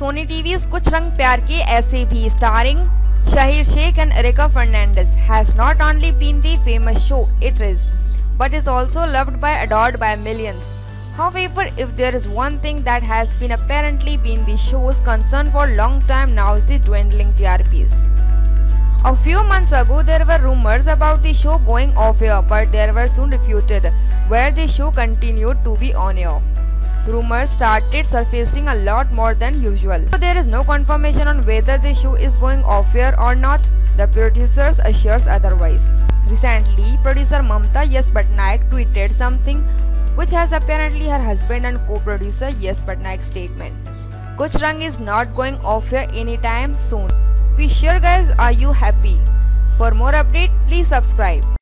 Sony TV's Kuch Rang Pyar Ke Aise Bhi starring Shaheer Sheikh and Erica Fernandes has not only been the famous show it is, but is also loved by adored by millions. However, if there is one thing that has been apparently been the show's concern for long time now is the dwindling TRPs. A few months ago, there were rumors about the show going off air, but they were soon refuted, where the show continued to be on air. Rumors started surfacing a lot more than usual. So there is no confirmation on whether the show is going off air or not. The producers assures otherwise. Recently, producer Mamta Yash Patnaik tweeted something which has apparently her husband and co-producer Yash Patnaik's statement. Kuch Rang is not going off air anytime soon. We sure guys are you happy? For more update, please subscribe.